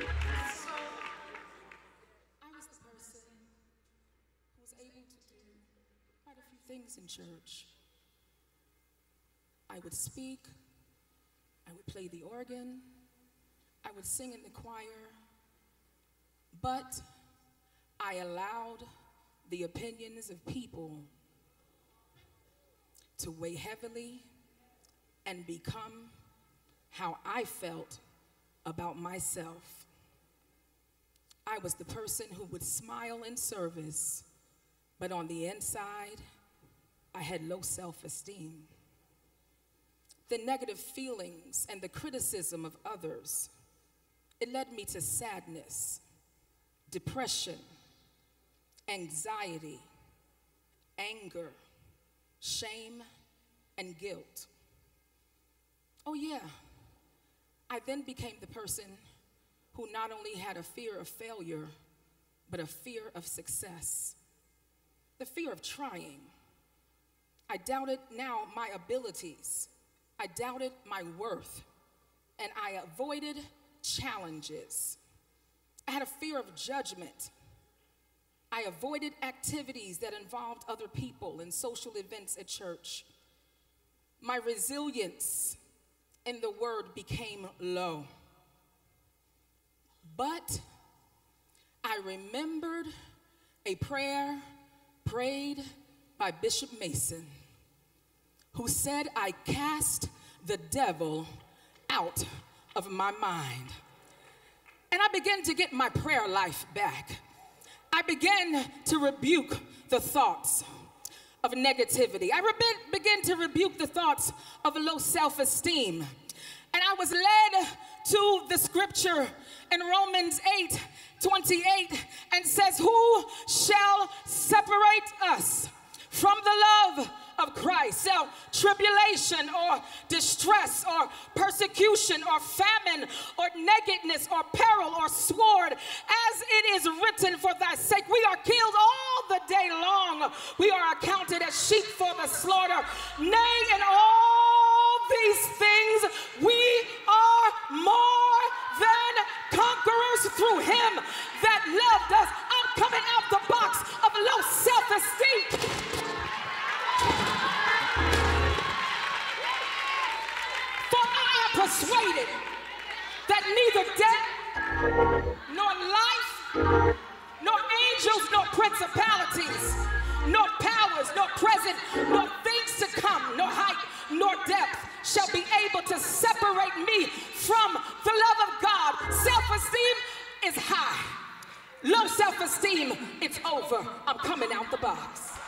I was person who was able to do quite a few things in church. I would speak, I would play the organ, I would sing in the choir, but I allowed the opinions of people to weigh heavily and become how I felt about myself. I was the person who would smile in service, but on the inside, I had low self esteem. The negative feelings and the criticism of others, it led me to sadness, depression, anxiety, anger, shame, and guilt. Oh, yeah. I then became the person who not only had a fear of failure, but a fear of success, the fear of trying. I doubted now my abilities, I doubted my worth, and I avoided challenges. I had a fear of judgment. I avoided activities that involved other people and social events at church. My resilience in the word became low. But I remembered a prayer prayed by Bishop Mason, who said, I cast the devil out of my mind. And I began to get my prayer life back. I began to rebuke the thoughts of negativity. I began to rebuke the thoughts of low self esteem. And I was led to the scripture in Romans 8 28 and says, Who shall separate us from the love of Christ. So, tribulation or distress or persecution or famine or nakedness or peril or sword, as it is written, for thy sake we are killed all the day long. We are accounted as sheep for the slaughter. Nay, in all through him that loved us. I'm coming out the box of low self esteem. For I am persuaded that neither death, nor life, nor angels, nor principalities, nor powers, nor present, nor things to come, nor height, nor depth shall be able to separate me from Low self esteem, it's over. I'm coming out the box.